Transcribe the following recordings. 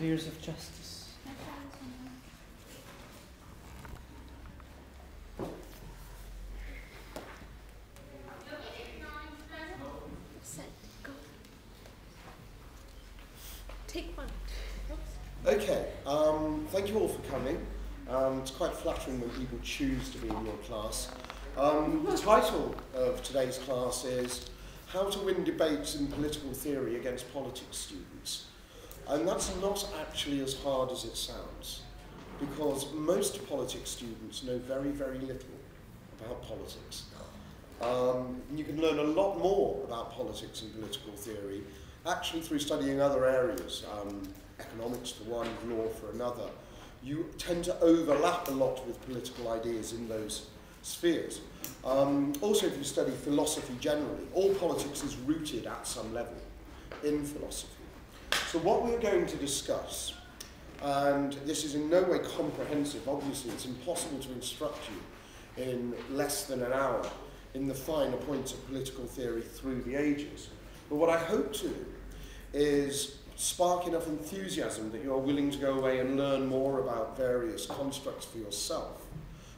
spheres of justice. Take one. Okay, um, thank you all for coming. Um, it's quite flattering when people choose to be in your class. Um, the title of today's class is How to Win Debates in Political Theory Against Politics Students. And that's not actually as hard as it sounds, because most politics students know very, very little about politics. Um, you can learn a lot more about politics and political theory actually through studying other areas, um, economics for one, law for another. You tend to overlap a lot with political ideas in those spheres. Um, also, if you study philosophy generally, all politics is rooted at some level in philosophy. So what we're going to discuss, and this is in no way comprehensive, obviously it's impossible to instruct you in less than an hour in the finer points of political theory through the ages. But what I hope to do is spark enough enthusiasm that you're willing to go away and learn more about various constructs for yourself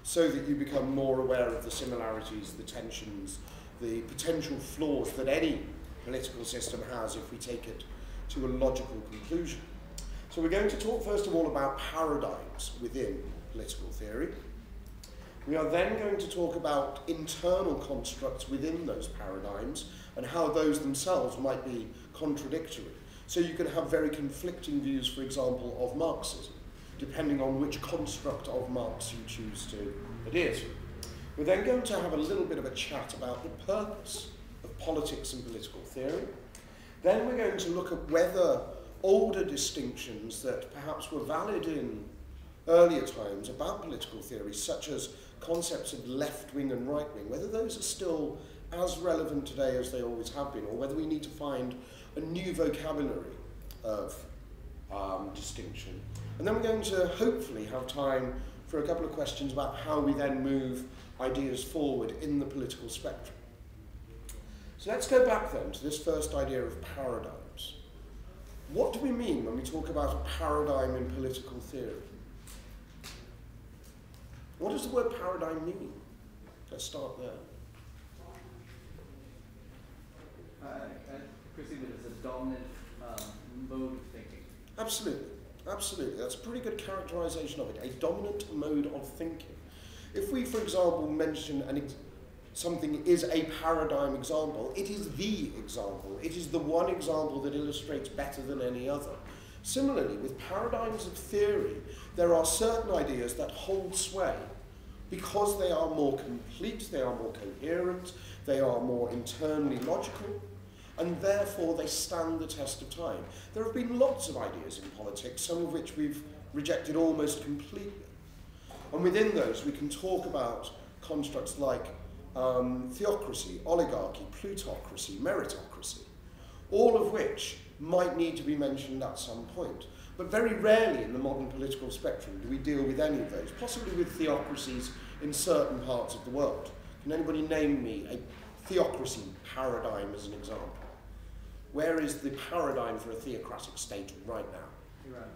so that you become more aware of the similarities, the tensions, the potential flaws that any political system has if we take it to a logical conclusion. So we're going to talk first of all about paradigms within political theory. We are then going to talk about internal constructs within those paradigms and how those themselves might be contradictory. So you can have very conflicting views, for example, of Marxism, depending on which construct of Marx you choose to adhere to. We're then going to have a little bit of a chat about the purpose of politics and political theory. Then we're going to look at whether older distinctions that perhaps were valid in earlier times about political theory, such as concepts of left wing and right wing, whether those are still as relevant today as they always have been, or whether we need to find a new vocabulary of um, distinction. And then we're going to hopefully have time for a couple of questions about how we then move ideas forward in the political spectrum. So let's go back then to this first idea of paradigms. What do we mean when we talk about a paradigm in political theory? What does the word paradigm mean? Let's start there. I, I perceive it as a dominant um, mode of thinking. Absolutely, absolutely. That's a pretty good characterization of it. A dominant mode of thinking. If we, for example, mention an ex- something is a paradigm example, it is the example. It is the one example that illustrates better than any other. Similarly, with paradigms of theory, there are certain ideas that hold sway because they are more complete, they are more coherent, they are more internally logical, and therefore they stand the test of time. There have been lots of ideas in politics, some of which we've rejected almost completely. And within those, we can talk about constructs like um, theocracy, oligarchy, plutocracy, meritocracy, all of which might need to be mentioned at some point. But very rarely in the modern political spectrum do we deal with any of those, possibly with theocracies in certain parts of the world. Can anybody name me a theocracy paradigm as an example? Where is the paradigm for a theocratic state right now? Iran.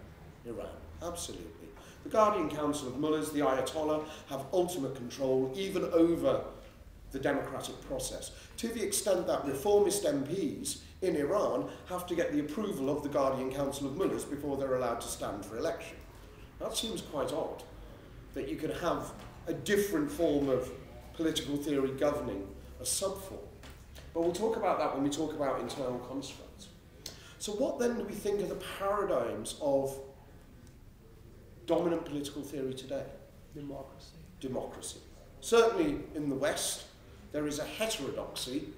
Iran, absolutely. The Guardian Council of Mullahs, the Ayatollah, have ultimate control even over the democratic process, to the extent that reformist MPs in Iran have to get the approval of the Guardian Council of Mullahs before they're allowed to stand for election. That seems quite odd, that you could have a different form of political theory governing a subform. But we'll talk about that when we talk about internal constructs. So what then do we think are the paradigms of dominant political theory today? Democracy. Democracy. Certainly in the West, there is a heterodoxy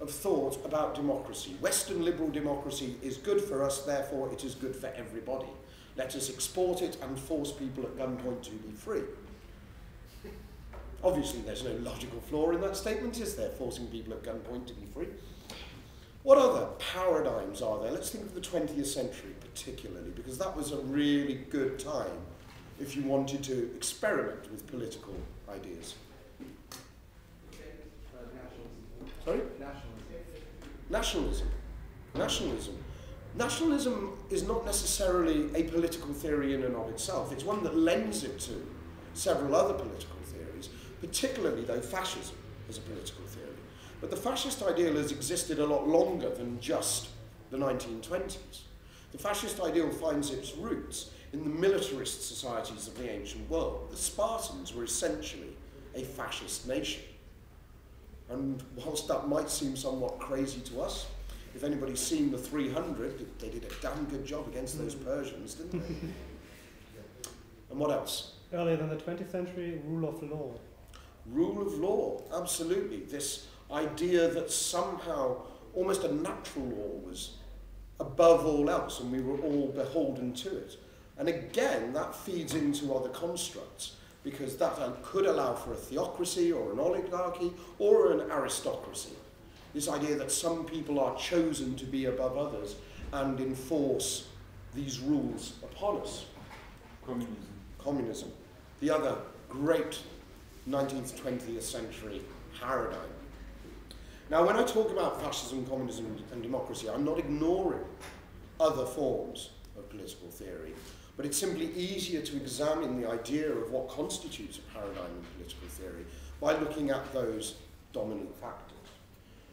of thought about democracy. Western liberal democracy is good for us, therefore it is good for everybody. Let us export it and force people at gunpoint to be free. Obviously, there's no logical flaw in that statement, is there? Forcing people at gunpoint to be free. What other paradigms are there? Let's think of the 20th century particularly, because that was a really good time if you wanted to experiment with political ideas. Uh, nationalism. Sorry? Nationalism. Nationalism. Nationalism. is not necessarily a political theory in and of itself. It's one that lends it to several other political theories, particularly, though, fascism as a political theory. But the fascist ideal has existed a lot longer than just the 1920s. The fascist ideal finds its roots in the militarist societies of the ancient world. The Spartans were essentially a fascist nation. And whilst that might seem somewhat crazy to us, if anybody's seen the 300, they did a damn good job against those hmm. Persians, didn't they? and what else? Earlier than the 20th century, rule of law. Rule of law, absolutely. This idea that somehow almost a natural law was above all else and we were all beholden to it. And again, that feeds into other constructs because that could allow for a theocracy or an oligarchy or an aristocracy. This idea that some people are chosen to be above others and enforce these rules upon us. Communism. Communism. The other great 19th, 20th century paradigm. Now, when I talk about fascism, communism, and democracy, I'm not ignoring other forms of political theory, but it's simply easier to examine the idea of what constitutes a paradigm in political theory by looking at those dominant factors.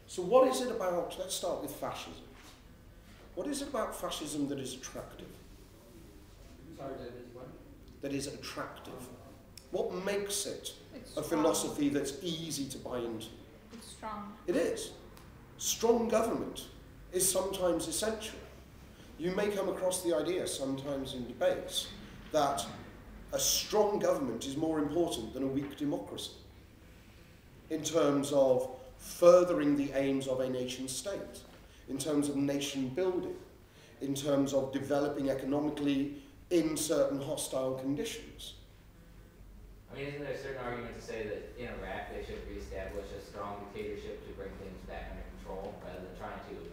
So, what is it about? Let's start with fascism. What is it about fascism that is attractive? Sorry, David. That is attractive? What makes it It's a strong. philosophy that's easy to buy into? It's strong. It is. Strong government is sometimes essential. You may come across the idea sometimes in debates that a strong government is more important than a weak democracy in terms of furthering the aims of a nation state, in terms of nation building, in terms of developing economically in certain hostile conditions. I mean, isn't there a certain argument to say that in Iraq they should reestablish a strong dictatorship to bring things back under control rather than trying to?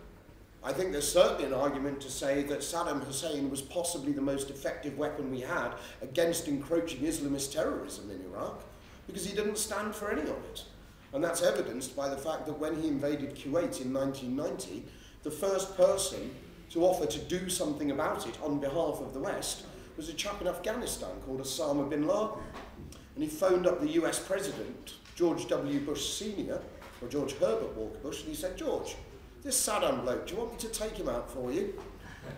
I think there's certainly an argument to say that Saddam Hussein was possibly the most effective weapon we had against encroaching Islamist terrorism in Iraq because he didn't stand for any of it. And that's evidenced by the fact that when he invaded Kuwait in 1990, the first person to offer to do something about it on behalf of the West was a chap in Afghanistan called Osama bin Laden. And he phoned up the US President, George W. Bush Sr., or George Herbert Walker Bush, and he said, George, this Saddam bloke, do you want me to take him out for you?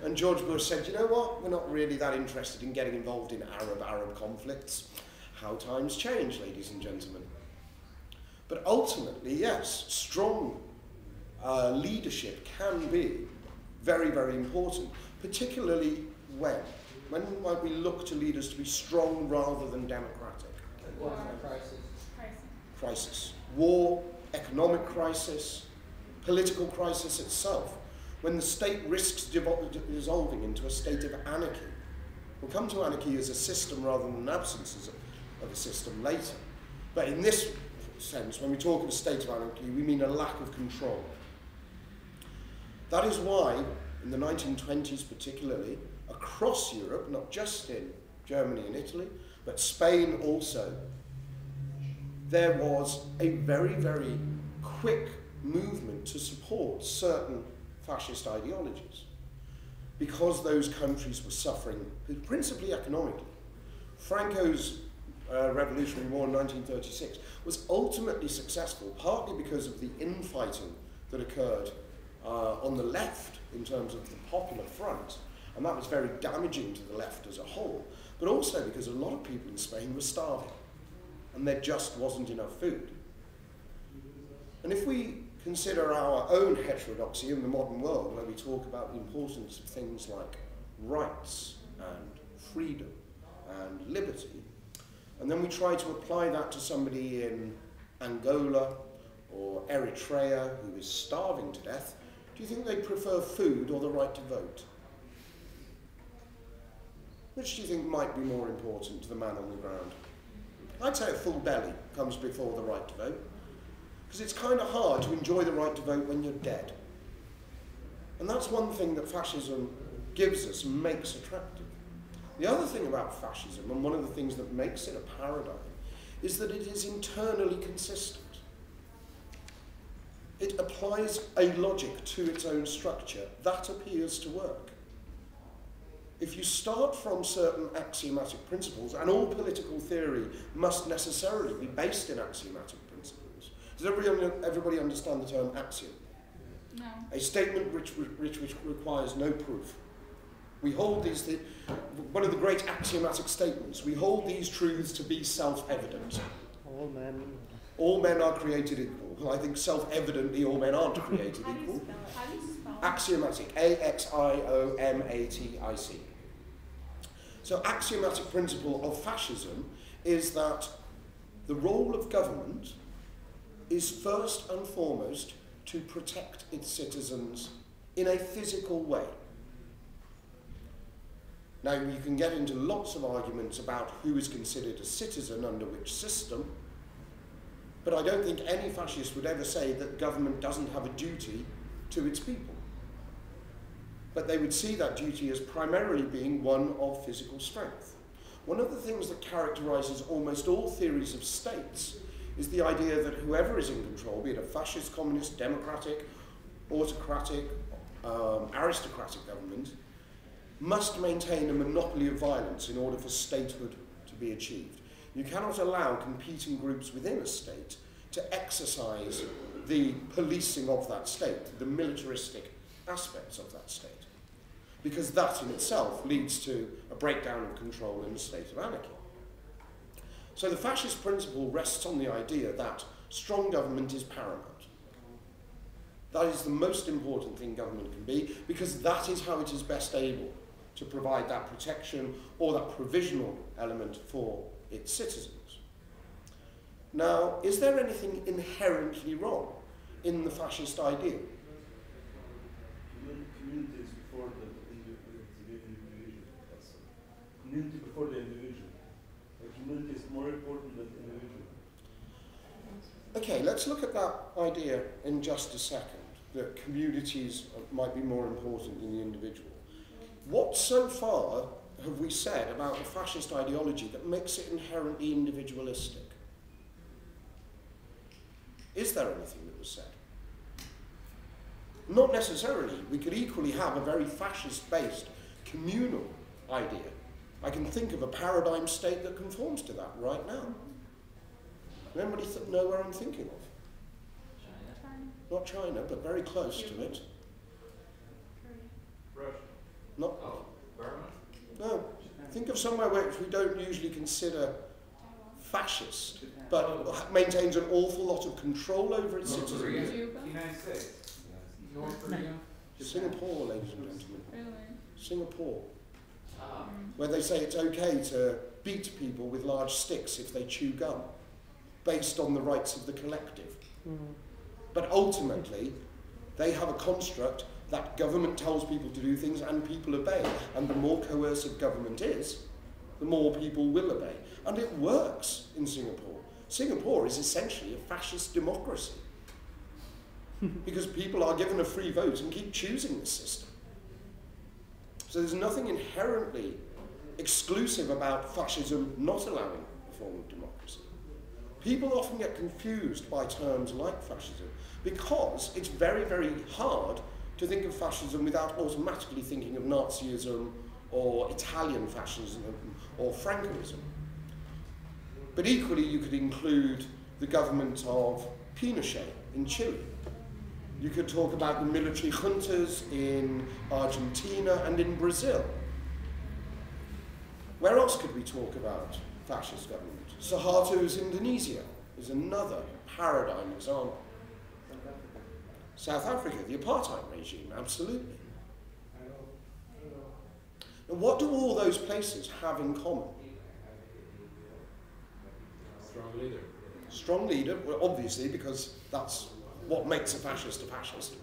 And George Bush said, you know what, we're not really that interested in getting involved in Arab-Arab conflicts. How times change, ladies and gentlemen. But ultimately, yes, strong uh, leadership can be very, very important, particularly when? When might we look to leaders to be strong rather than democratic? War crisis. Pricing. crisis. War, economic crisis, political crisis itself. When the state risks dissolving into a state of anarchy. We'll come to anarchy as a system rather than an absence of a system later. But in this sense, when we talk of a state of anarchy, we mean a lack of control. That is why, in the 1920s particularly, across Europe, not just in Germany and Italy, but Spain also, there was a very, very quick movement to support certain fascist ideologies because those countries were suffering principally economically. Franco's uh, Revolutionary War in 1936 was ultimately successful, partly because of the infighting that occurred uh, on the left in terms of the Popular Front, and that was very damaging to the left as a whole, but also because a lot of people in Spain were starving, and there just wasn't enough food. And if we consider our own heterodoxy in the modern world, where we talk about the importance of things like rights and freedom and liberty, and then we try to apply that to somebody in Angola or Eritrea who is starving to death, do you think they prefer food or the right to vote? Which do you think might be more important to the man on the ground? I'd say a full belly comes before the right to vote. Because it's kind of hard to enjoy the right to vote when you're dead. And that's one thing that fascism gives us and makes attractive. The other thing about fascism, and one of the things that makes it a paradigm, is that it is internally consistent. it applies a logic to its own structure. That appears to work. If you start from certain axiomatic principles, and all political theory must necessarily be based in axiomatic. Does everybody, everybody understand the term axiom? No. A statement which, which, which requires no proof. We hold these, th- one of the great axiomatic statements, we hold these truths to be self-evident. All men. All men are created equal. Well, I think self-evidently all men aren't created How do you equal. spell it? How do you spell? Axiomatic, A-X-I-O-M-A-T-I-C. So axiomatic principle of fascism is that the role of government is first and foremost to protect its citizens in a physical way. Now, you can get into lots of arguments about who is considered a citizen under which system, but I don't think any fascist would ever say that government doesn't have a duty to its people. But they would see that duty as primarily being one of physical strength. One of the things that characterizes almost all theories of states is the idea that whoever is in control, be it a fascist, communist, democratic, autocratic, um, aristocratic government, must maintain a monopoly of violence in order for statehood to be achieved. You cannot allow competing groups within a state to exercise the policing of that state, the militaristic aspects of that state, because that in itself leads to a breakdown of control in a state of anarchy. So the fascist principle rests on the idea that strong government is paramount. That is the most important thing government can be, because that is how it is best able to provide that protection or that provisional element for its citizens. Now, is there anything inherently wrong in the fascist idea? Before the individual. Community before the individual. Is more important than individual. Okay, let's look at that idea in just a second, that communities might be more important than the individual. What so far have we said about the fascist ideology that makes it inherently individualistic? Is there anything that was said? Not necessarily. We could equally have a very fascist based communal idea. I can think of a paradigm state that conforms to that right now. Does anybody th- know where I'm thinking of? China. China. Not China, but very close to it. Russia. Not, Oh, Burma? no. Think of somewhere which we don't usually consider fascist, Japan. but maintains an awful lot of control over its North citizens. Korea. United States. North Korea. Singapore, ladies and gentlemen. Really? Singapore, Ah, Mm. where they say it's okay to beat people with large sticks if they chew gum, based on the rights of the collective. Mm. But ultimately, they have a construct that government tells people to do things and people obey. And the more coercive government is, the more people will obey. And it works in Singapore. Singapore is essentially a fascist democracy. because people are given a free vote and keep choosing this system. So there's nothing inherently exclusive about fascism not allowing a form of democracy. People often get confused by terms like fascism because it's very, very hard to think of fascism without automatically thinking of Nazism or Italian fascism or Francoism. But equally, you could include the government of Pinochet in Chile. You could talk about the military juntas in Argentina and in Brazil. Where else could we talk about fascist government? Suharto's Indonesia is another paradigm example. South Africa, the apartheid regime, absolutely. And what do all those places have in common? Strong leader. Strong leader, well, obviously, because that's what makes a fascist a fascist.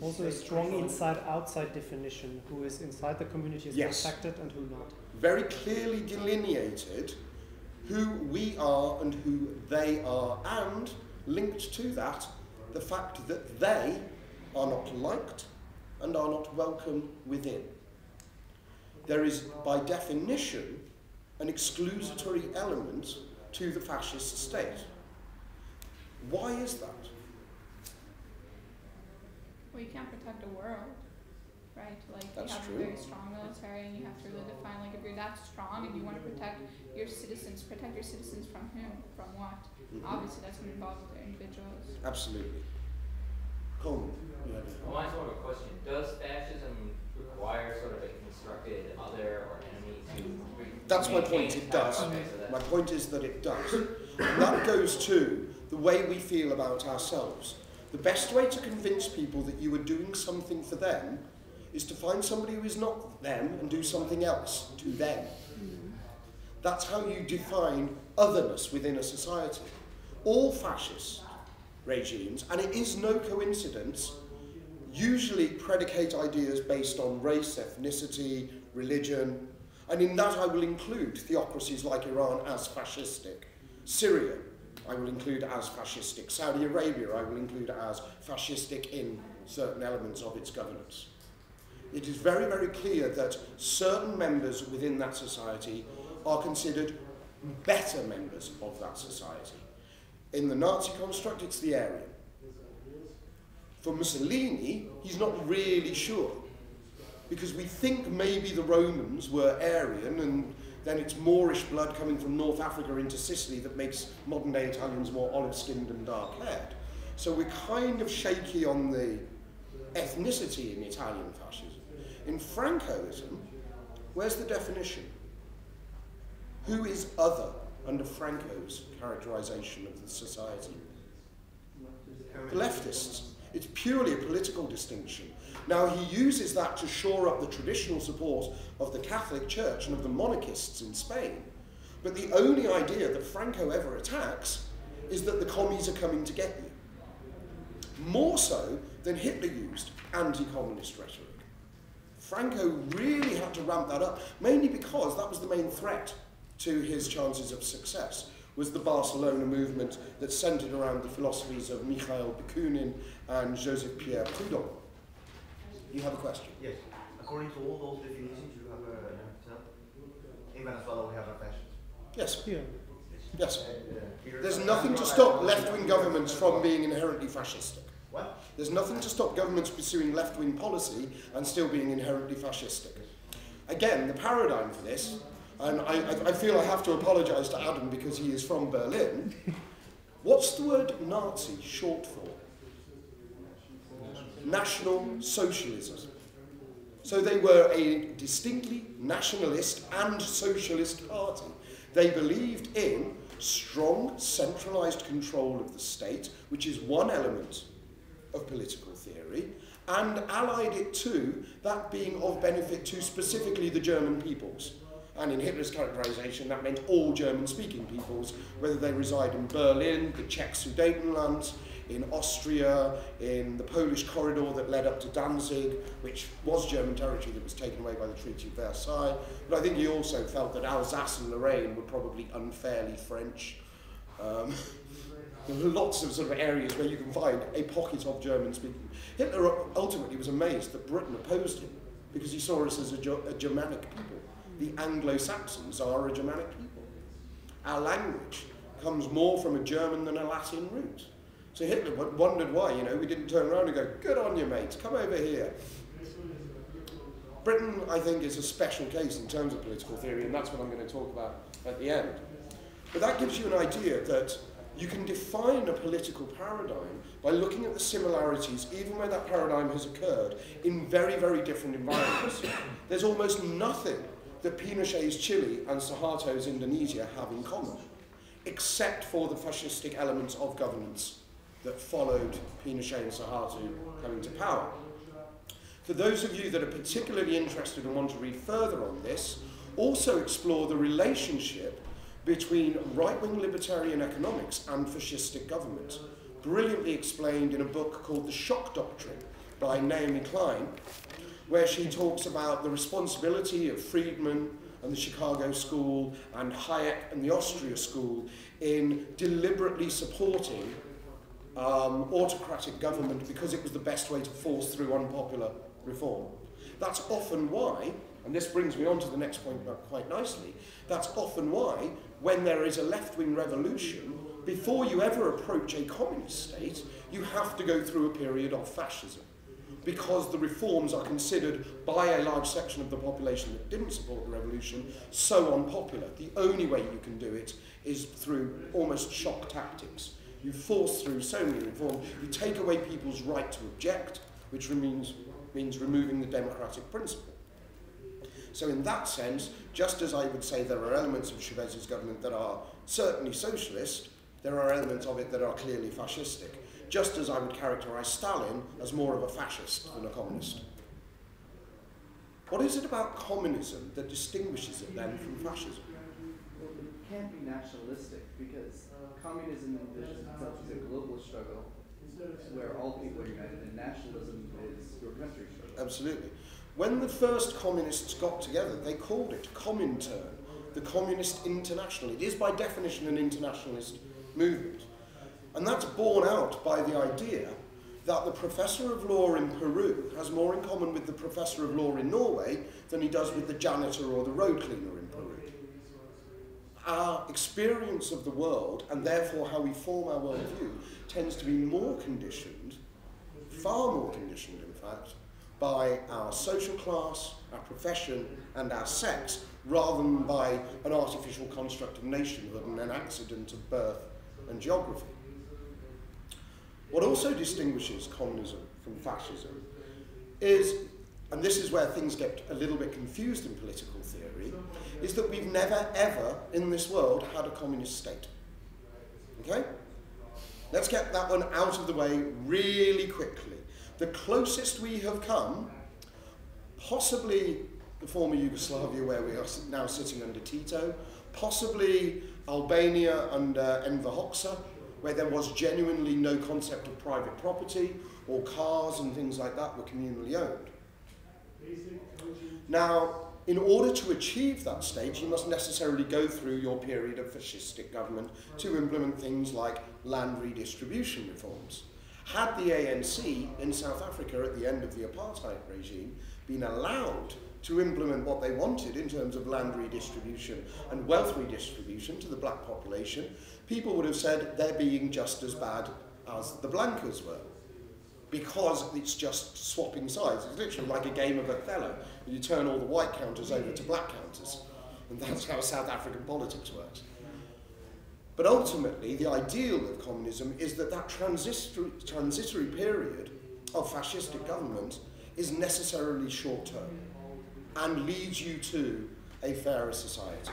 Also a strong inside-outside definition, who is inside the community is Yes. protected and who not. Very clearly delineated who we are and who they are, and linked to that, the fact that they are not liked and are not welcome within. There is, by definition, an exclusory element to the fascist state. Why is that? Well, you can't protect the world, right? Like That's you have true. a very strong military, and you have to really define like if you're that strong and you want to protect your citizens, protect your citizens from whom, from what? Mhm. Obviously, that's going to involve the individuals. Absolutely. Coleman, you had a- Well, mine's more of a question. Does fascism require sort of a constructed other or enemy to re- That's my point, it does. Okay, so My point is that it does. And that goes to the way we feel about ourselves. The best way to convince people that you are doing something for them is to find somebody who is not them and do something else to them. That's how you define otherness within a society. All fascist regimes, and it is no coincidence, usually predicate ideas based on race, ethnicity, religion, and in that I will include theocracies like Iran as fascistic, Syria I will include as fascistic, Saudi Arabia I will include as fascistic in certain elements of its governance. It is very, very clear that certain members within that society are considered better members of that society. In the Nazi construct, it's the Aryan. For Mussolini, he's not really sure. Because we think maybe the Romans were Aryan and then it's Moorish blood coming from North Africa into Sicily that makes modern day Italians more olive skinned and dark haired. So we're kind of shaky on the ethnicity in Italian fascism. In Francoism, where's the definition? Who is other under Franco's characterization of the society? The leftists. It's purely a political distinction. Now, he uses that to shore up the traditional support of the Catholic Church and of the monarchists in Spain. But the only idea that Franco ever attacks is that the commies are coming to get you. More so than Hitler used anti communist rhetoric. Franco really had to ramp that up, mainly because that was the main threat to his chances of success was the Barcelona movement that centered around the philosophies of Mikhail Bakunin and Joseph Pierre Proudhon. You have a question? Yes. According to all those definitions you have uh, you have said, in Venezuela we have a fascist. Yes, Yeah. yes. And, uh, here- There's nothing to stop left-wing governments from being inherently fascistic. What? There's nothing to stop governments pursuing left-wing policy and still being inherently fascistic. Again, the paradigm for this, and I, I, I feel I have to apologise to Adam because he is from Berlin. What's the word Nazi short for? National Socialism. So they were a distinctly nationalist and socialist party. They believed in strong centralised control of the state, which is one element of political theory, and allied it to that being of benefit to specifically the German peoples. And in Hitler's characterization, that meant all German speaking peoples, whether they reside in Berlin, the Czech Sudetenland, in Austria, in the Polish corridor that led up to Danzig, which was German territory that was taken away by the Treaty of Versailles. But I think he also felt that Alsace and Lorraine were probably unfairly French. Um, there are lots of sort of areas where you can find a pocket of German speaking. Hitler ultimately was amazed that Britain opposed him because he saw us as a, a Germanic people. The Anglo Saxons are a Germanic people. Our language comes more from a German than a Latin root. So Hitler wondered why, you know, we didn't turn around and go, good on you, mates, come over here. Britain, I think, is a special case in terms of political theory, and that's what I'm going to talk about at the end. But that gives you an idea that you can define a political paradigm by looking at the similarities, even where that paradigm has occurred, in very, very different environments. There's almost nothing that Pinochet's Chile and Suharto's Indonesia have in common, except for the fascistic elements of governance that followed Pinochet and Suharto coming to power. For those of you that are particularly interested and want to read further on this, also explore the relationship between right-wing libertarian economics and fascistic government, brilliantly explained in a book called The Shock Doctrine by Naomi Klein, where she talks about the responsibility of Friedman and the Chicago School and Hayek and the Austria School in deliberately supporting um, autocratic government because it was the best way to force through unpopular reform. That's often why, and this brings me on to the next point quite nicely, that's often why, when there is a left wing revolution, before you ever approach a communist state, you have to go through a period of fascism. because the reforms are considered by a large section of the population that didn't support the revolution so unpopular. The only way you can do it is through almost shock tactics. You force through so many reforms, you take away people's right to object, which means, means removing the democratic principle. So in that sense, just as I would say there are elements of Chavez's government that are certainly socialist, there are elements of it that are clearly fascistic. Just as I would characterize Stalin as more of a fascist than a communist. What is it about communism that distinguishes it then from fascism? Well, it can't be nationalistic because communism envisions itself as a global struggle where all people are united, and nationalism is your country's struggle. Absolutely. When the first communists got together, they called it Comintern, the Communist International. It is by definition an internationalist movement. And that's borne out by the idea that the professor of law in Peru has more in common with the professor of law in Norway than he does with the janitor or the road cleaner in Peru. Our experience of the world, and therefore how we form our worldview, tends to be more conditioned, far more conditioned in fact, by our social class, our profession, and our sex, rather than by an artificial construct of nationhood and an accident of birth and geography. What also distinguishes communism from fascism is, and this is where things get a little bit confused in political theory, is that we've never ever in this world had a communist state. Okay? Let's get that one out of the way really quickly. The closest we have come, possibly the former Yugoslavia where we are now sitting under Tito, possibly Albania under Enver Hoxha, where there was genuinely no concept of private property or cars and things like that were communally owned. Now, in order to achieve that stage, you must necessarily go through your period of fascistic government to implement things like land redistribution reforms. Had the ANC in South Africa at the end of the apartheid regime been allowed to implement what they wanted in terms of land redistribution and wealth redistribution to the black population, people would have said they're being just as bad as the Blancas were. Because it's just swapping sides. It's literally like a game of Othello. You turn all the white counters over to black counters. And that's how South African politics works. But ultimately, the ideal of communism is that that transitory, transitory period of fascistic government is necessarily short term and leads you to a fairer society.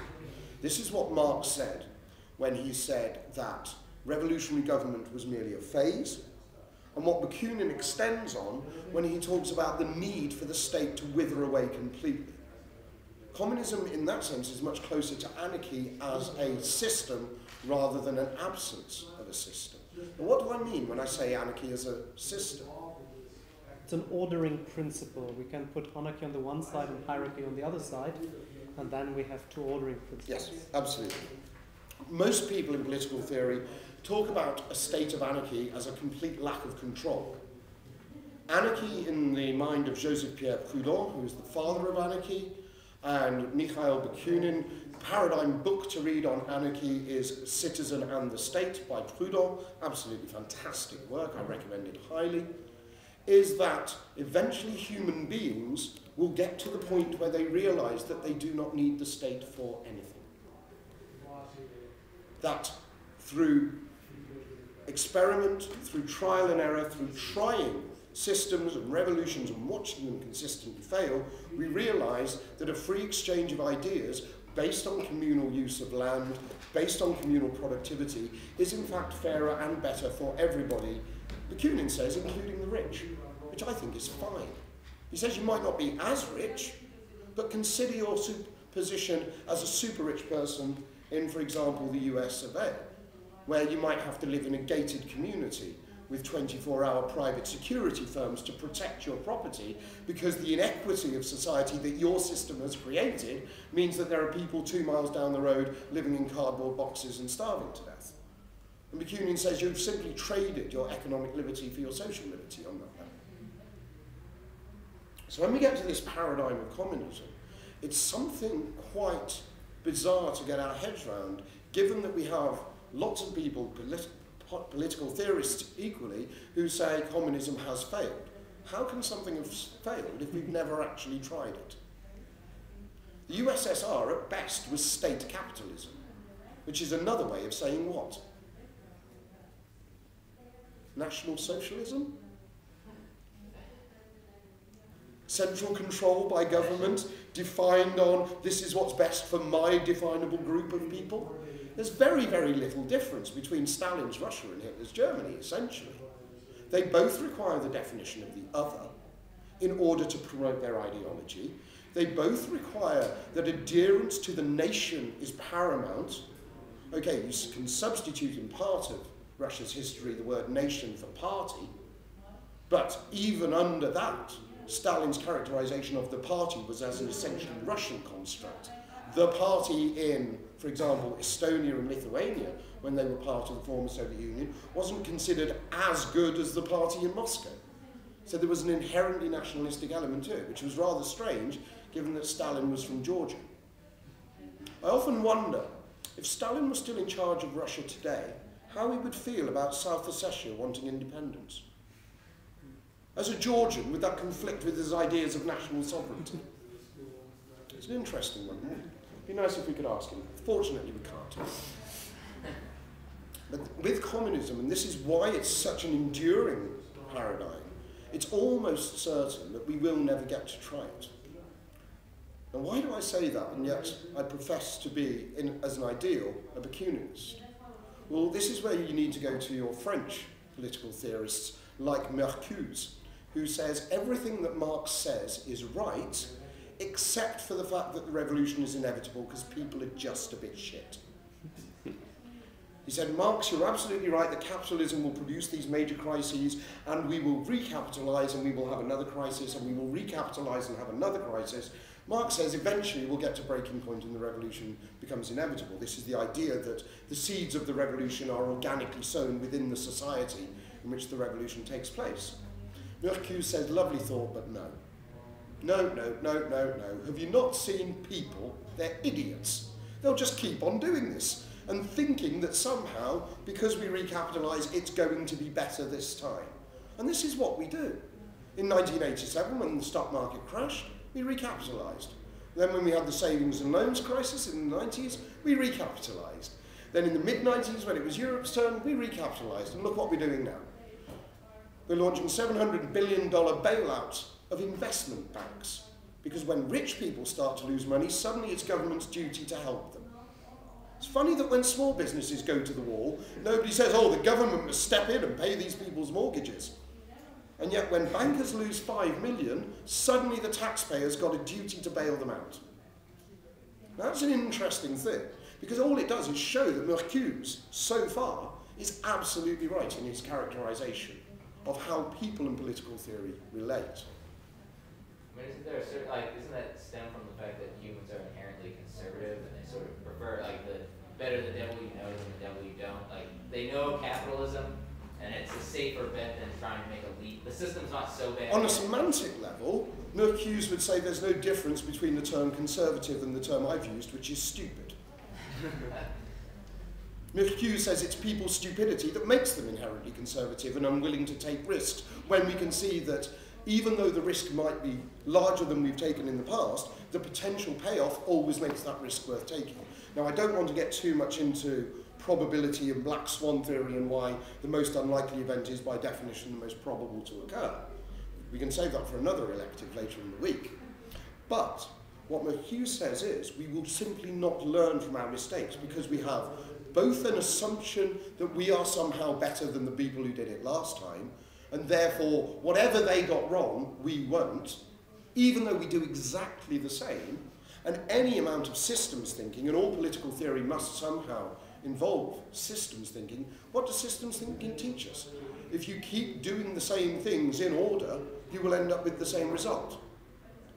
This is what Marx said when he said that revolutionary government was merely a phase, and what Bakunin extends on when he talks about the need for the state to wither away completely. Communism, in that sense, is much closer to anarchy as a system rather than an absence of a system. And what do I mean when I say anarchy as a system? It's an ordering principle. We can put anarchy on the one side and hierarchy on the other side, and then we have two ordering principles. Yes, absolutely. Most people in political theory talk about a state of anarchy as a complete lack of control. Anarchy, in the mind of Joseph Pierre Proudhon, who is the father of anarchy, and Mikhail Bakunin, paradigm book to read on anarchy is Citizen and the State by Proudhon, absolutely fantastic work, I recommend it highly, is that eventually human beings will get to the point where they realize that they do not need the state for anything. That through experiment, through trial and error, through trying systems and revolutions and watching them consistently fail, we realize that a free exchange of ideas based on communal use of land, based on communal productivity, is in fact fairer and better for everybody, Bakunin says, including the rich, which I think is fine. He says you might not be as rich, but consider your position as a super rich person in, for example, the US of A, where you might have to live in a gated community with 24-hour private security firms to protect your property because the inequity of society that your system has created means that there are people two miles down the road living in cardboard boxes and starving to death. And Bakunin says you've simply traded your economic liberty for your social liberty on that level. So when we get to this paradigm of communism, it's something quite bizarre to get our heads around, given that we have lots of people, polit political theorists equally, who say communism has failed. How can something have failed if we've never actually tried it? The USSR, at best, was state capitalism, which is another way of saying what? National socialism? Central control by government, defined on this is what's best for my definable group of people? There's very, very little difference between Stalin's Russia and Hitler's Germany, essentially. They both require the definition of the other in order to promote their ideology. They both require that adherence to the nation is paramount. Okay, you can substitute in part of Russia's history the word nation for party, but even under that, Stalin's characterization of the party was as an essentially Russian construct. The party in, for example, Estonia and Lithuania, when they were part of the former Soviet Union, wasn't considered as good as the party in Moscow. So there was an inherently nationalistic element to it, which was rather strange given that Stalin was from Georgia. I often wonder if Stalin was still in charge of Russia today, how he would feel about South Ossetia wanting independence. As a Georgian, would that conflict with his ideas of national sovereignty? It's an interesting one. It'd be nice if we could ask him. Fortunately, we can't. But with communism, and this is why it's such an enduring paradigm, it's almost certain that we will never get to try it. And why do I say that, and yet I profess to be, in, as an ideal, a Bakuninist? Well, this is where you need to go to your French political theorists like Marcuse, who says everything that Marx says is right, except for the fact that the revolution is inevitable because people are just a bit shit. He said, Marx, you're absolutely right that capitalism will produce these major crises and we will recapitalize and we will have another crisis and we will recapitalize and have another crisis. Marx says eventually we'll get to breaking point and the revolution becomes inevitable. This is the idea that the seeds of the revolution are organically sown within the society in which the revolution takes place. Mercuse says, lovely thought, but no. No, no, no, no, no. Have you not seen people? They're idiots. They'll just keep on doing this and thinking that somehow, because we recapitalise, it's going to be better this time. And this is what we do. In 1987, when the stock market crashed, we recapitalised. Then when we had the savings and loans crisis in the 90s, we recapitalised. Then in the mid-90s, when it was Europe's turn, we recapitalised. And look what we're doing now. We're launching $700 billion bailouts of investment banks. Because when rich people start to lose money, suddenly it's government's duty to help them. It's funny that when small businesses go to the wall, nobody says, oh, the government must step in and pay these people's mortgages. And yet when bankers lose five million, suddenly the taxpayer's got a duty to bail them out. That's an interesting thing, because all it does is show that Marcuse, so far, is absolutely right in his characterization of how people and political theory relate. I mean, isn't there a certain, like, doesn't that stem from the fact that humans are inherently conservative and they sort of prefer, like, the better the devil you know than the devil you don't? Like, they know capitalism and it's a safer bet than trying to make a leap. The system's not so bad. On a semantic level, Marcuse would say there's no difference between the term conservative and the term I've used, which is stupid. Marcuse says it's people's stupidity that makes them inherently conservative and unwilling to take risks, when we can see that even though the risk might be larger than we've taken in the past, the potential payoff always makes that risk worth taking. Now, I don't want to get too much into probability and black swan theory and why the most unlikely event is by definition the most probable to occur. We can save that for another elective later in the week. But what McHugh says is we will simply not learn from our mistakes because we have both an assumption that we are somehow better than the people who did it last time, and therefore whatever they got wrong, we won't, even though we do exactly the same. And any amount of systems thinking, and all political theory must somehow involve systems thinking. What does systems thinking teach us? If you keep doing the same things in order, you will end up with the same result.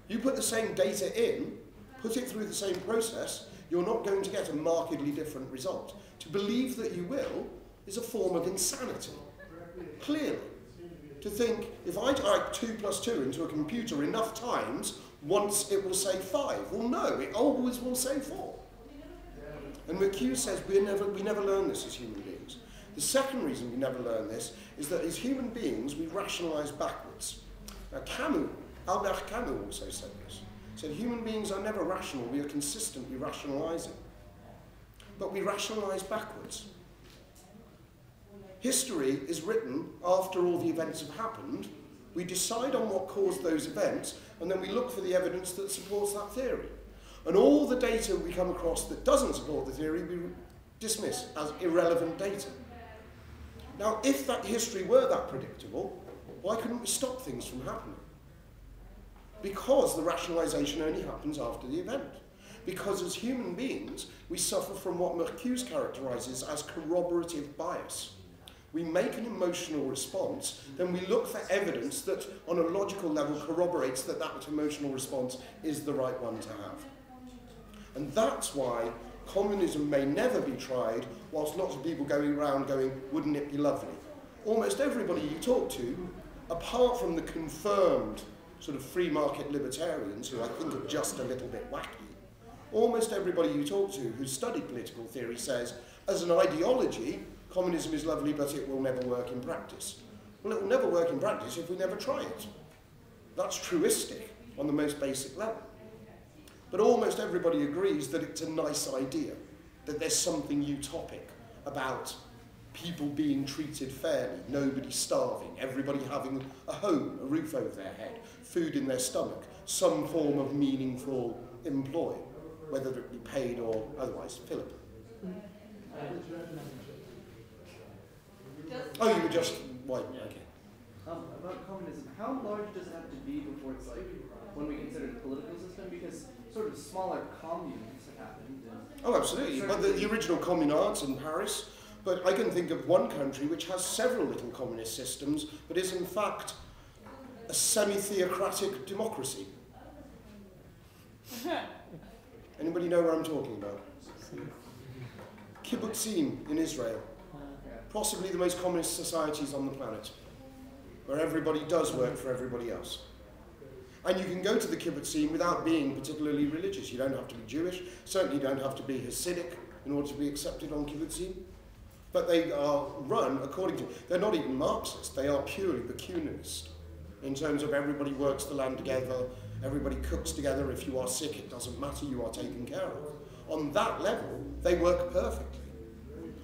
You put the same data in, put it through the same process, you're not going to get a markedly different result. To believe that you will is a form of insanity. Clearly. To think, if I type 2 plus 2 into a computer enough times, once it will say 5. Well, no, it always will say 4. And Marcuse says we never, we never learn this as human beings. The second reason we never learn this is that as human beings we rationalise backwards. Now, Camus, Albert Camus also said this. He said, human beings are never rational, we are consistently rationalizing. But we rationalize backwards. History is written after all the events have happened. We decide on what caused those events, and then we look for the evidence that supports that theory. And all the data we come across that doesn't support the theory, we dismiss as irrelevant data. Now, if that history were that predictable, why couldn't we stop things from happening? Because the rationalization only happens after the event. Because as human beings, we suffer from what Marcuse characterizes as corroborative bias. We make an emotional response, then we look for evidence that, on a logical level, corroborates that that emotional response is the right one to have. And that's why communism may never be tried, whilst lots of people going around going, wouldn't it be lovely? Almost everybody you talk to, apart from the confirmed sort of free market libertarians, who I think are just a little bit wacky, almost everybody you talk to who's studied political theory says, as an ideology, communism is lovely, but it will never work in practice. Well, it will never work in practice if we never try it. That's truistic on the most basic level. But almost everybody agrees that it's a nice idea, that there's something utopic about people being treated fairly, nobody starving, everybody having a home, a roof over their head, food in their stomach, some form of meaningful employ, whether it be paid or otherwise. Philip. Mm. Oh, you were just white. Okay. Um, about communism, how large does it have to be before it's like when we consider the political system? Because sort of smaller communes have happened. And Oh, absolutely. But the, the original communards in Paris. But I can think of one country which has several little communist systems, but is in fact a semi-theocratic democracy. Anybody know where I'm talking about? Kibbutzim in Israel. Possibly the most communist societies on the planet, where everybody does work for everybody else. And you can go to the kibbutzim without being particularly religious. You don't have to be Jewish. Certainly, you don't have to be Hasidic in order to be accepted on kibbutzim. But they are run according to. They're not even Marxist. They are purely Bakuninist in terms of everybody works the land together, everybody cooks together. If you are sick, it doesn't matter. You are taken care of. On that level, they work perfectly.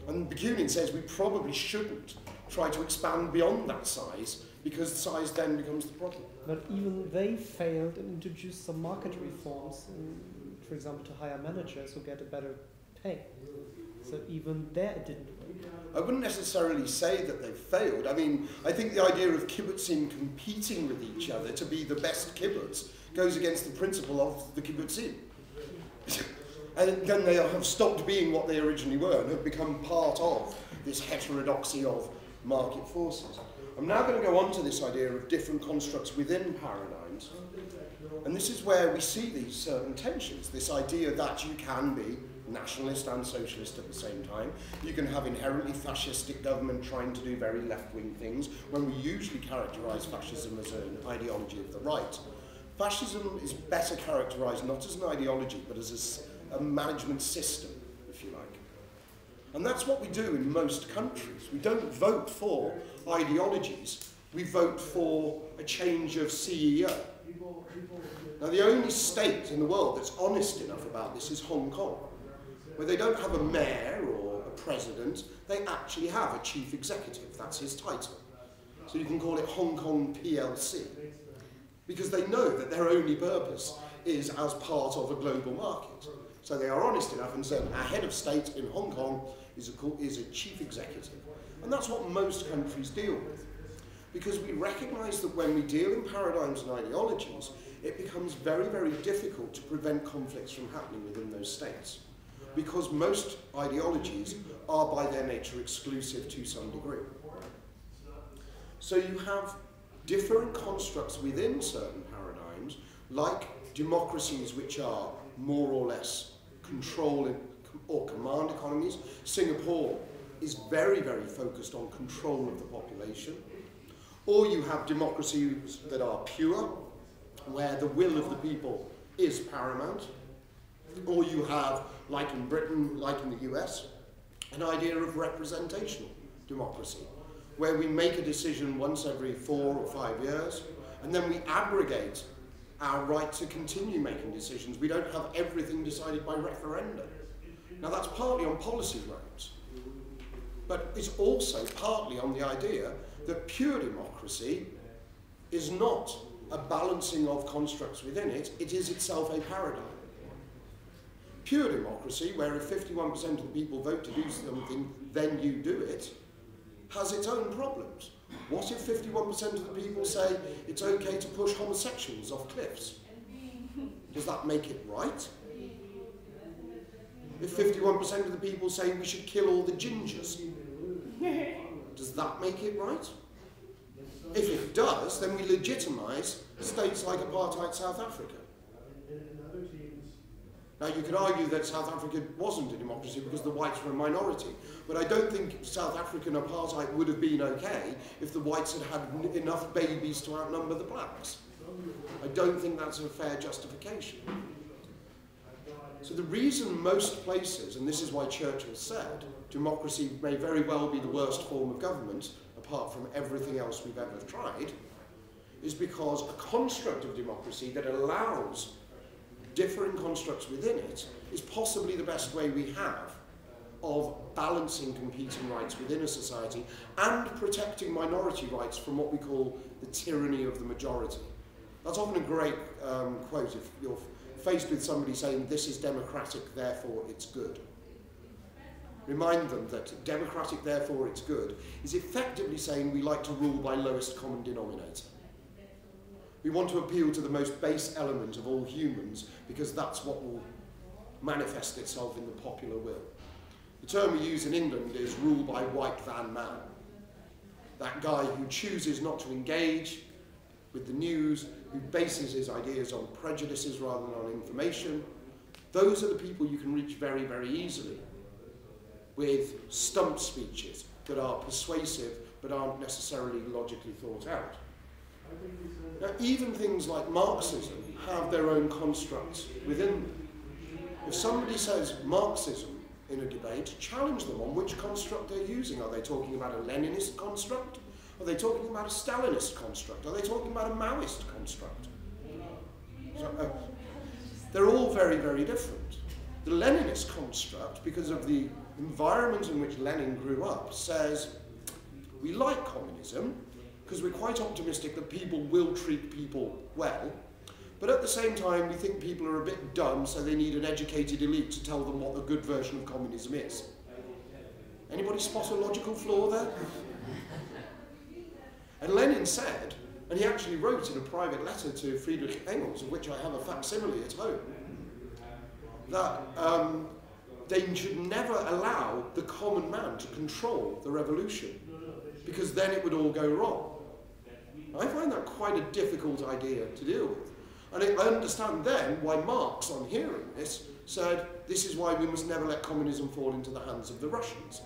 And Bakunin says we probably shouldn't try to expand beyond that size because the size then becomes the problem. But even they failed and introduced some market reforms, um, for example, to hire managers who get a better pay. So even there it didn't work. I wouldn't necessarily say that they failed. I mean, I think the idea of kibbutzim competing with each other to be the best kibbutz goes against the principle of the kibbutzim. and then they have stopped being what they originally were and have become part of this heterodoxy of market forces. I'm now going to go on to this idea of different constructs within paradigms. And this is where we see these certain tensions, this idea that you can be nationalist and socialist at the same time. You can have inherently fascistic government trying to do very left-wing things when we usually characterize fascism as an ideology of the right. Fascism is better characterized not as an ideology, but as a, a management system, if you like. And that's what we do in most countries. We don't vote for ideologies, we vote for a change of CEO. Now, the only state in the world that's honest enough about this is Hong Kong, where they don't have a mayor or a president, they actually have a chief executive. That's his title. So you can call it Hong Kong PLC, because they know that their only purpose is as part of a global market. So they are honest enough and say our head of state in Hong Kong is a, is a chief executive. And that's what most countries deal with. Because we recognize that when we deal in paradigms and ideologies, it becomes very, very difficult to prevent conflicts from happening within those states. Because most ideologies are by their nature exclusive to some degree. So you have different constructs within certain paradigms, like democracies which are more or less control or command economies. Singapore is very, very focused on control of the population. Or you have democracies that are pure, where the will of the people is paramount. Or you have, like in Britain, like in the US, an idea of representational democracy, where we make a decision once every four or five years, And then we abrogate our right to continue making decisions. We don't have everything decided by referenda. Now, that's partly on policy grounds, but it's also partly on the idea that pure democracy is not a balancing of constructs within it, it is itself a paradigm. Pure democracy, where if 51% of the people vote to do something, then you do it, has its own problems. What if 51% of the people say it's okay to push homosexuals off cliffs? Does that make it right? If 51% of the people say we should kill all the gingers, does that make it right? If it does, then we legitimise states like apartheid South Africa. Now, you could argue that South Africa wasn't a democracy because the whites were a minority, but I don't think South African apartheid would have been okay if the whites had had enough babies to outnumber the blacks. I don't think that's a fair justification. So, the reason most places, and this is why Churchill said, democracy may very well be the worst form of government, apart from everything else we've ever tried, is because a construct of democracy that allows differing constructs within it is possibly the best way we have of balancing competing rights within a society and protecting minority rights from what we call the tyranny of the majority. That's often a great um, quote if you're faced with somebody saying, This is democratic, therefore it's good. Remind them that democratic, therefore it's good, is effectively saying we like to rule by lowest common denominator. We want to appeal to the most base element of all humans because that's what will manifest itself in the popular will. The term we use in England is rule by white van man. That guy who chooses not to engage with the news, who bases his ideas on prejudices rather than on information. Those are the people you can reach very, very easily with stump speeches that are persuasive but aren't necessarily logically thought out. Now, even things like Marxism have their own constructs within them. If somebody says Marxism in a debate, challenge them on which construct they're using. Are they talking about a Leninist construct? Are they talking about a Stalinist construct? Are they talking about a Maoist construct? So, uh, they're all very, very different. The Leninist construct, because of the environment in which Lenin grew up, says we like communism because we're quite optimistic that people will treat people well, but at the same time we think people are a bit dumb, so they need an educated elite to tell them what a good version of communism is. Anybody spot a logical flaw there? And Lenin said, and he actually wrote in a private letter to Friedrich Engels, of which I have a facsimile at home, that um, they should never allow the common man to control the revolution, because then it would all go wrong. I find that quite a difficult idea to deal with. And I understand then why Marx, on hearing this, said this is why we must never let communism fall into the hands of the Russians.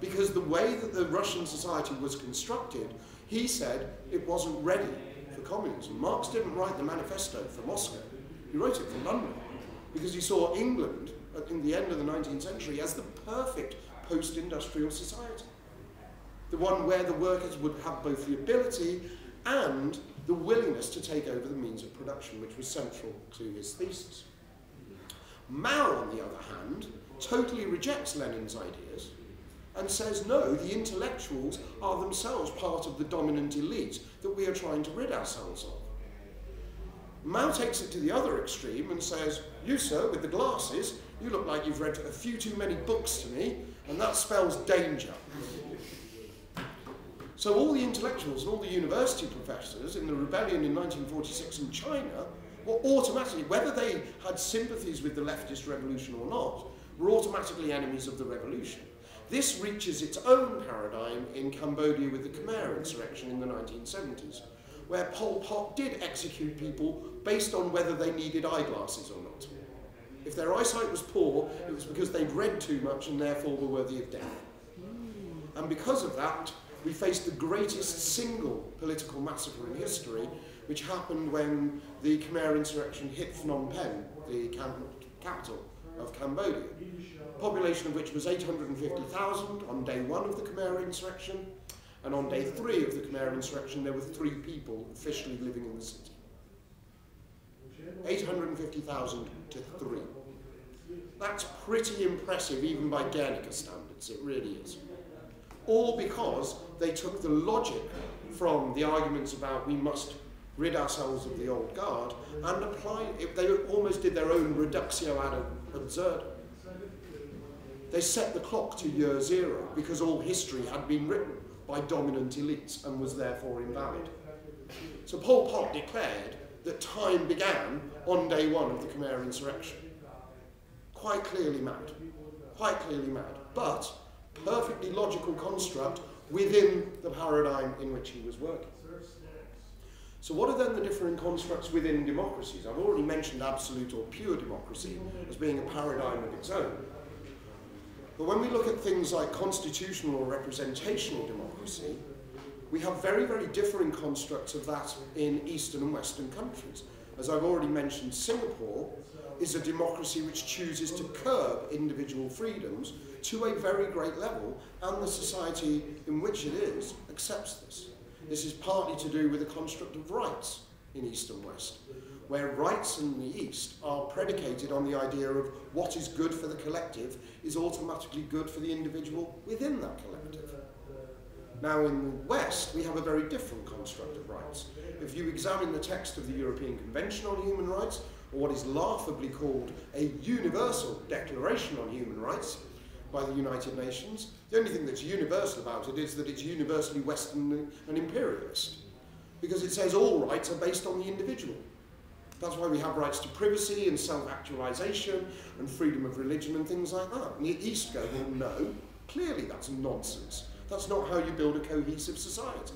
Because the way that the Russian society was constructed, he said it wasn't ready for communism. Marx didn't write the manifesto for Moscow, he wrote it for London because he saw England in the end of the 19th century as the perfect post industrial society. The one where the workers would have both the ability and the willingness to take over the means of production, which was central to his thesis. Mao, on the other hand, totally rejects Lenin's ideas and says, no, the intellectuals are themselves part of the dominant elite that we are trying to rid ourselves of. Mao takes it to the other extreme and says, you, sir, with the glasses, you look like you've read a few too many books to me, and that spells danger. So all the intellectuals and all the university professors in the rebellion in 1946 in China were automatically, whether they had sympathies with the leftist revolution or not, were automatically enemies of the revolution. This reaches its own paradigm in Cambodia with the Khmer insurrection in the 1970s, where Pol Pot did execute people based on whether they needed eyeglasses or not. If their eyesight was poor, it was because they'd read too much and therefore were worthy of death. And because of that, we faced the greatest single political massacre in history, which happened when the Khmer insurrection hit Phnom Penh, the capital of Cambodia. Population of which was 850,000 on day one of the Khmer insurrection, And on day three of the Khmer insurrection, there were three people officially living in the city. 850,000 to three. That's pretty impressive, even by Guernica standards, it really is. All because they took the logic from the arguments about we must rid ourselves of the old guard and apply it. They almost did their own reductio ad absurdum. They set the clock to year zero because all history had been written by dominant elites and was therefore invalid. So Pol Pot declared that time began on day one of the Khmer insurrection. Quite clearly mad. Quite clearly mad. But perfectly logical construct within the paradigm in which he was working. So what are then the different constructs within democracies? I've already mentioned absolute or pure democracy as being a paradigm of its own. But when we look at things like constitutional or representational democracy, we have very, very differing constructs of that in Eastern and Western countries. As I've already mentioned, Singapore is a democracy which chooses to curb individual freedoms to a very great level, and the society in which it is accepts this. This is partly to do with the construct of rights in East and West, where rights in the East are predicated on the idea of what is good for the collective is automatically good for the individual within that collective. Now, in the West, we have a very different construct of rights. If you examine the text of the European Convention on Human Rights, what is laughably called a Universal Declaration on Human Rights by the United Nations, the only thing that's universal about it is that it's universally Western and imperialist. Because it says all rights are based on the individual. That's why we have rights to privacy and self-actualization and freedom of religion and things like that. And the East go, well, no, clearly that's nonsense. That's not how you build a cohesive society.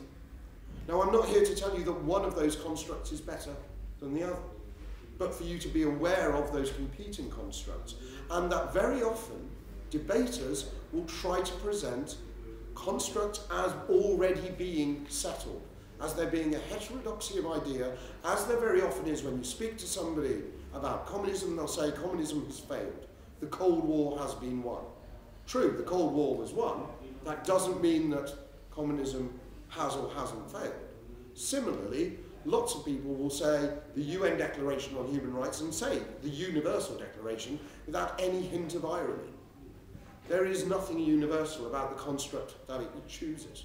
Now, I'm not here to tell you that one of those constructs is better than the other, but for you to be aware of those competing constructs, and that very often debaters will try to present constructs as already being settled, as there being a heterodoxy of idea, as there very often is when you speak to somebody about communism, they'll say communism has failed. The Cold War has been won. True, the Cold War was won. That doesn't mean that communism has or hasn't failed. Similarly, lots of people will say the UN Declaration on Human Rights and say the Universal Declaration without any hint of irony. There is nothing universal about the construct that it chooses.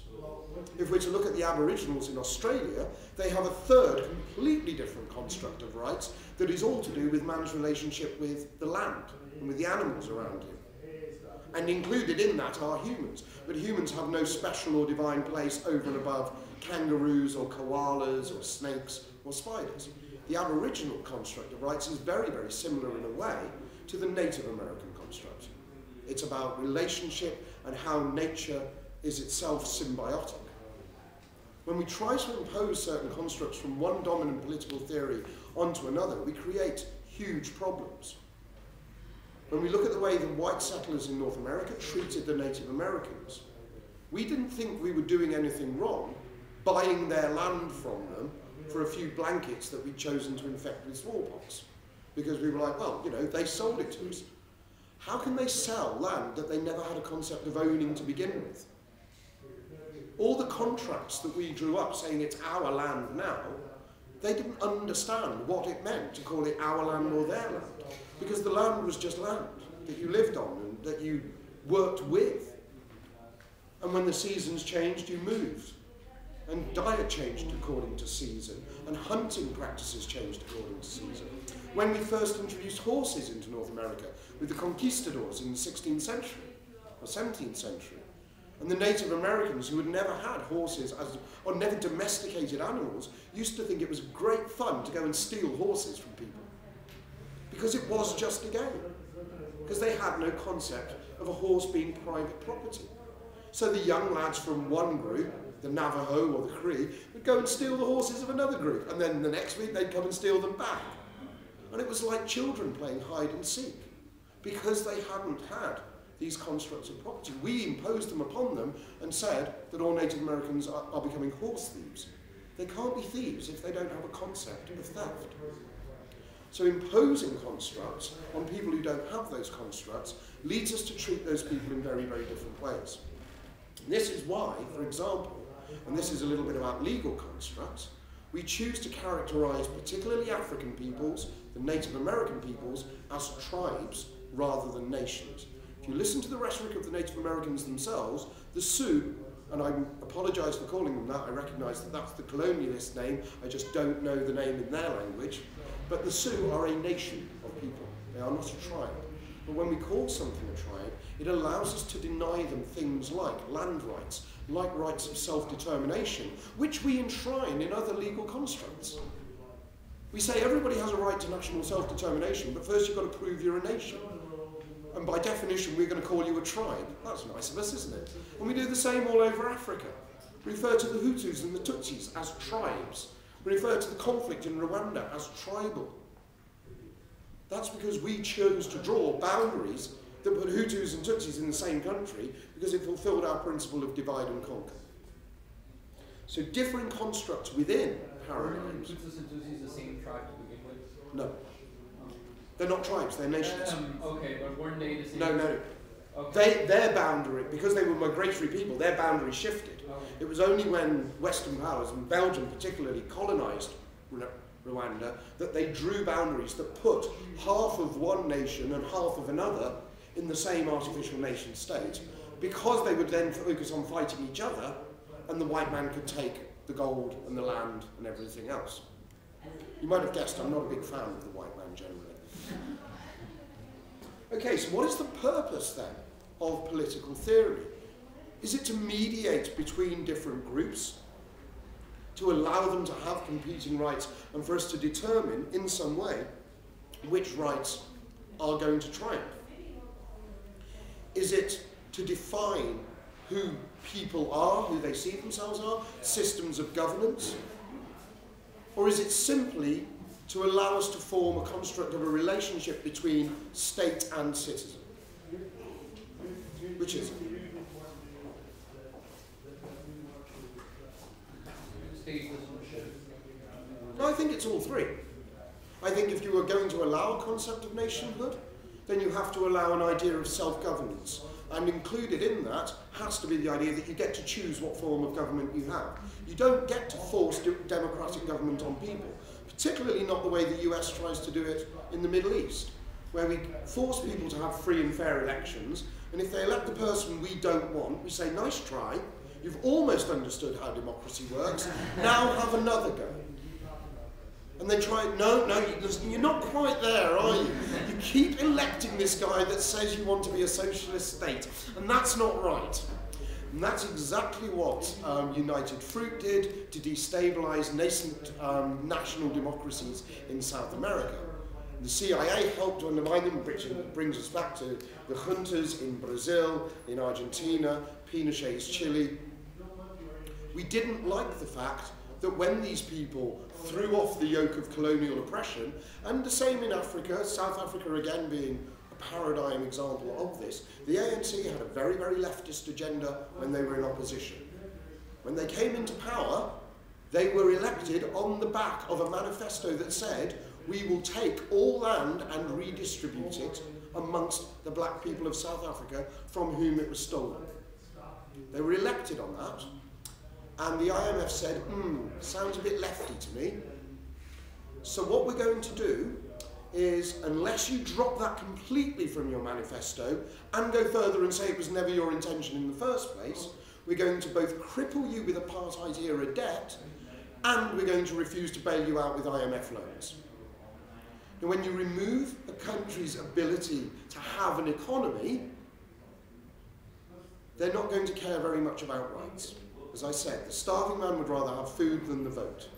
If we're to look at the Aboriginals in Australia, they have a third, completely different construct of rights that is all to do with man's relationship with the land and with the animals around him. And included in that are humans. But humans have no special or divine place over and above kangaroos or koalas or snakes or spiders. The Aboriginal construct of rights is very, very similar in a way to the Native American construct. It's about relationship and how nature is itself symbiotic. When we try to impose certain constructs from one dominant political theory onto another, we create huge problems. When we look at the way the white settlers in North America treated the Native Americans, we didn't think we were doing anything wrong buying their land from them for a few blankets that we'd chosen to infect with smallpox. Because we were like, well, you know, they sold it to us. How can they sell land that they never had a concept of owning to begin with? All the contracts that we drew up saying it's our land now, they didn't understand what it meant to call it our land or their land. Because the land was just land that you lived on and that you worked with. And when the seasons changed, you moved. And diet changed according to season. And hunting practices changed according to season. When we first introduced horses into North America with the conquistadors in the 16th century or 17th century, and the Native Americans who had never had horses as, or never domesticated animals used to think it was great fun to go and steal horses from people. Because it was just a game. Because they had no concept of a horse being private property. So the young lads from one group, the Navajo or the Cree, would go and steal the horses of another group. And then the next week they'd come and steal them back. And it was like children playing hide and seek. Because they hadn't had these constructs of property. We imposed them upon them and said that all Native Americans are, are becoming horse thieves. They can't be thieves if they don't have a concept of theft. So imposing constructs on people who don't have those constructs leads us to treat those people in very, very different ways. And this is why, for example, and this is a little bit about legal constructs, we choose to characterize particularly African peoples, the Native American peoples, as tribes rather than nations. If you listen to the rhetoric of the Native Americans themselves, the Sioux, and I apologize for calling them that, I recognize that that's the colonialist name, I just don't know the name in their language, but the Sioux are a nation of people, they are not a tribe. But when we call something a tribe, it allows us to deny them things like land rights, like rights of self-determination, which we enshrine in other legal constructs. We say everybody has a right to national self-determination, but first you've got to prove you're a nation. And by definition, we're going to call you a tribe. That's nice of us, isn't it? And we do the same all over Africa. Refer to the Hutus and the Tutsis as tribes. Refer to the conflict in Rwanda as tribal. That's because we chose to draw boundaries that put Hutus and Tutsis in the same country because it fulfilled our principle of divide and conquer. So differing constructs within paradigms. Hutus and Tutsis the same tribe to begin with? No. They're not tribes, they're nations. Um, okay, but weren't they the same? No, no. Okay. They, their boundary, because they were migratory people, their boundary shifted. Okay. It was only when Western powers, and Belgium particularly, colonised Rwanda, that they drew boundaries that put half of one nation and half of another in the same artificial nation state, because they would then focus on fighting each other, and the white man could take the gold and the land and everything else. You might have guessed I'm not a big fan of the white man generally. Okay, so what is the purpose then of political theory? Is it to mediate between different groups? To allow them to have competing rights and for us to determine in some way which rights are going to triumph? Is it to define who people are, who they see themselves are, systems of governance? Or is it simply to allow us to form a construct of a relationship between state and citizen? Which is it? No, I think it's all three. I think if you were going to allow a concept of nationhood, then you have to allow an idea of self-governance. And included in that has to be the idea that you get to choose what form of government you have. You don't get to force de- democratic government on people, particularly not the way the US tries to do it in the Middle East, where we force people to have free and fair elections, and if they elect the person we don't want, we say, nice try, you've almost understood how democracy works, now have another go. And they try, no, no, you- you're not quite there, are you? You keep electing this guy that says you want to be a socialist state, and that's not right. And that's exactly what um, United Fruit did to destabilize nascent um, national democracies in South America. The CIA helped undermine them, which brings us back to the juntas in Brazil, in Argentina, Pinochet's Chile. We didn't like the fact that when these people threw off the yoke of colonial oppression, and the same in Africa, South Africa again being a paradigm example of this, the ANC had a very, very leftist agenda when they were in opposition. When they came into power, they were elected on the back of a manifesto that said, we will take all land and redistribute it amongst the black people of South Africa from whom it was stolen. They were elected on that, and the IMF said, hmm, sounds a bit lefty to me. So what we're going to do is, unless you drop that completely from your manifesto and go further and say it was never your intention in the first place, we're going to both cripple you with apartheid era debt and we're going to refuse to bail you out with IMF loans. Now, when you remove a country's ability to have an economy, they're not going to care very much about rights. As I said, the starving man would rather have food than the vote.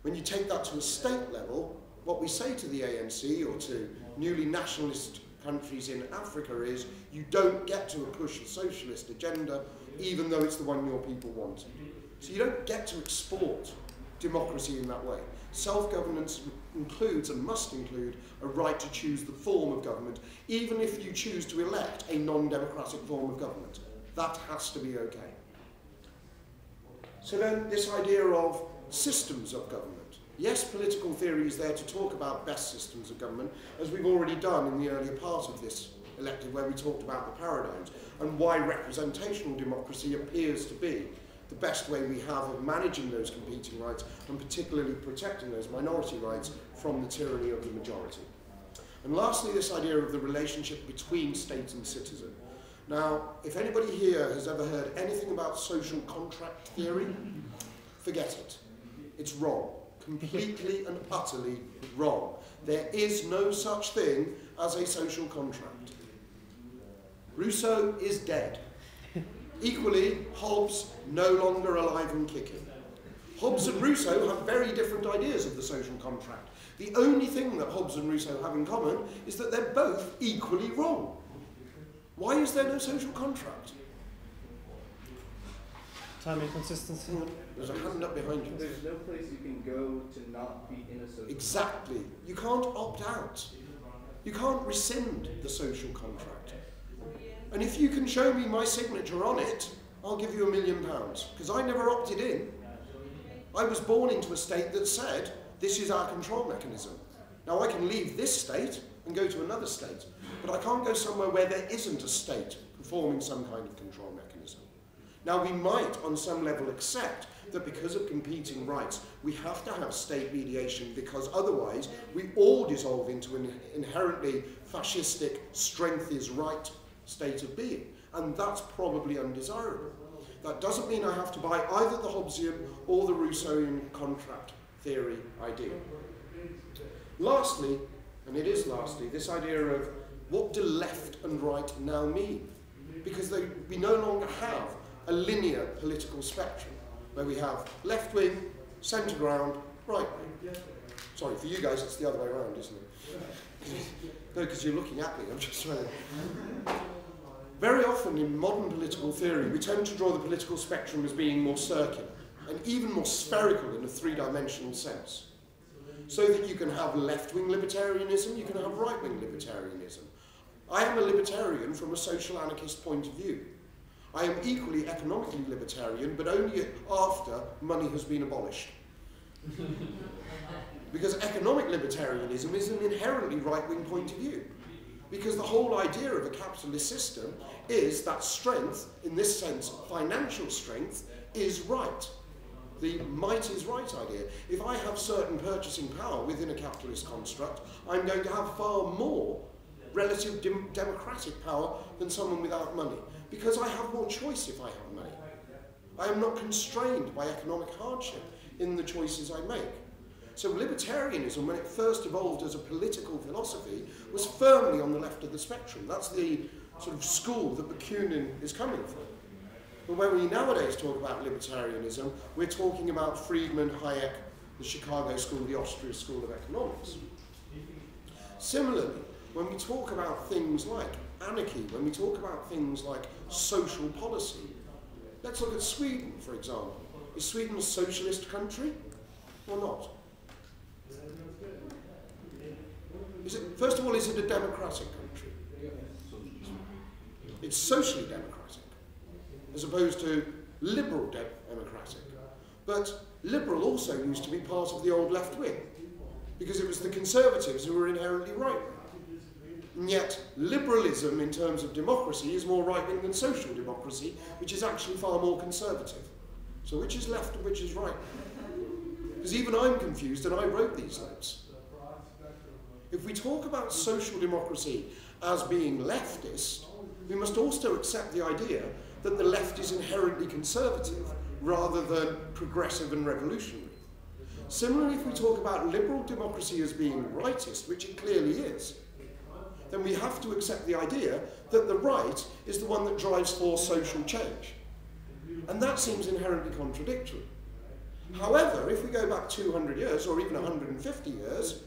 When you take that to a state level, what we say to the ANC or to newly nationalist countries in Africa is you don't get to push a socialist agenda even though it's the one your people want. So you don't get to export democracy in that way. Self-governance includes and must include a right to choose the form of government, even if you choose to elect a non-democratic form of government. That has to be okay. So then this idea of systems of government. Yes, political theory is there to talk about best systems of government, as we've already done in the earlier part of this elective where we talked about the paradigms and why representational democracy appears to be the best way we have of managing those competing rights and particularly protecting those minority rights from the tyranny of the majority. And lastly, this idea of the relationship between state and citizen. Now, if anybody here has ever heard anything about social contract theory, forget it. It's wrong. Completely and utterly wrong. There is no such thing as a social contract. Rousseau is dead. Equally, Hobbes no longer alive and kicking. Hobbes and Rousseau have very different ideas of the social contract. The only thing that Hobbes and Rousseau have in common is that they're both equally wrong. Why is there no social contract? Time inconsistency. There's a hand up behind you. There's no place you can go to not be in a social. Exactly. You can't opt out. You can't rescind the social contract. And if you can show me my signature on it, I'll give you a million pounds. Because I never opted in. I was born into a state that said, this is our control mechanism. Now I can leave this state and go to another state, but I can't go somewhere where there isn't a state performing some kind of control mechanism. Now we might, on some level, accept that because of competing rights, we have to have state mediation because otherwise we all dissolve into an inherently fascistic, strength is right state of being. And that's probably undesirable. That doesn't mean I have to buy either the Hobbesian or the Rousseauian contract theory idea. Lastly, and it is lastly, this idea of what do left and right now mean? Because they, we no longer have a linear political spectrum where we have left wing, centre ground, right wing. Sorry, for you guys it's the other way around, isn't it? no, because you're looking at me, I'm just trying to... Very often in modern political theory, we tend to draw the political spectrum as being more circular and even more spherical in a three-dimensional sense. So that you can have left-wing libertarianism, you can have right-wing libertarianism. I am a libertarian from a social anarchist point of view. I am equally economically libertarian, but only after money has been abolished. because economic libertarianism is an inherently right-wing point of view. Because the whole idea of a capitalist system is that strength, in this sense, financial strength, is right. The might is right idea. If I have certain purchasing power within a capitalist construct, I'm going to have far more relative dem democratic power than someone without money. Because I have more choice if I have money. I am not constrained by economic hardship in the choices I make. So libertarianism, when it first evolved as a political philosophy, was firmly on the left of the spectrum. That's the sort of school that Bakunin is coming from. But when we nowadays talk about libertarianism, we're talking about Friedman, Hayek, the Chicago School, the Austria School of Economics. Similarly, when we talk about things like anarchy, when we talk about things like social policy, let's look at Sweden, for example. Is Sweden a socialist country or not? Is it, first of all, is it a democratic country? It's socially democratic, as opposed to liberal de democratic. But liberal also used to be part of the old left wing, because it was the conservatives who were inherently right wing. And yet, liberalism in terms of democracy is more right wing than social democracy, which is actually far more conservative. So, which is left and which is right? Because even I'm confused, and I wrote these notes. If we talk about social democracy as being leftist, we must also accept the idea that the left is inherently conservative rather than progressive and revolutionary. Similarly, if we talk about liberal democracy as being rightist, which it clearly is, then we have to accept the idea that the right is the one that drives for social change. And that seems inherently contradictory. However, if we go back 200 years or even 150 years,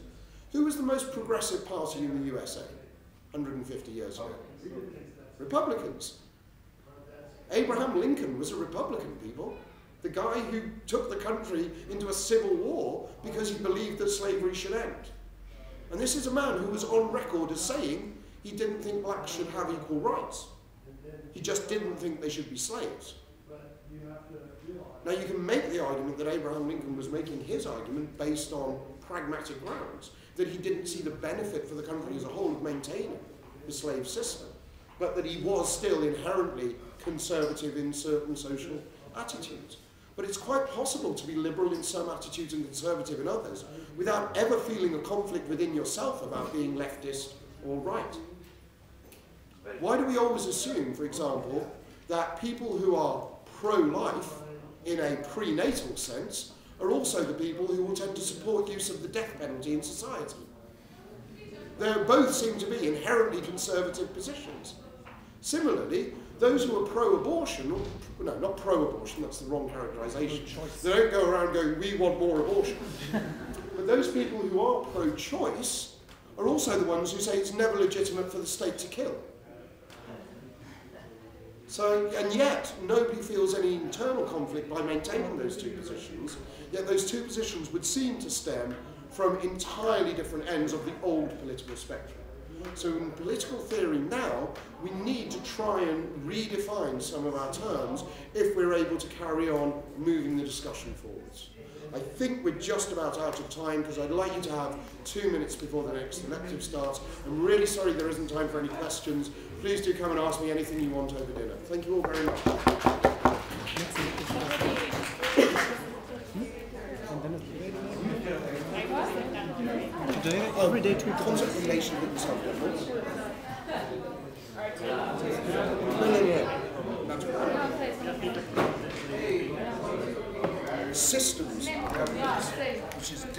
who was the most progressive party in the USA 150 years ago? Republicans. Abraham Lincoln was a Republican, people. The guy who took the country into a civil war because he believed that slavery should end. And this is a man who was on record as saying he didn't think blacks should have equal rights. He just didn't think they should be slaves. Now you can make the argument that Abraham Lincoln was making his argument based on pragmatic grounds that he didn't see the benefit for the country as a whole of maintaining the slave system, but that he was still inherently conservative in certain social attitudes. But it's quite possible to be liberal in some attitudes and conservative in others without ever feeling a conflict within yourself about being leftist or right. Why do we always assume, for example, that people who are pro-life in a prenatal sense are also the people who will tend to support use of the death penalty in society? They both seem to be inherently conservative positions. Similarly, those who are pro-abortion, or, no, not pro-abortion, that's the wrong characterisation. They don't go around going, we want more abortion. but those people who are pro-choice are also the ones who say it's never legitimate for the state to kill. So, and yet, nobody feels any internal conflict by maintaining those two positions, yet those two positions would seem to stem from entirely different ends of the old political spectrum. So in political theory now, we need to try and redefine some of our terms if we're able to carry on moving the discussion forwards. I think we're just about out of time because I'd like you to have two minutes before the next elective starts. I'm really sorry there isn't time for any questions. Please do come and ask me anything you want over dinner. Thank you all very much. every day to Concert in relation with the South No, no, no. Systems, which is different.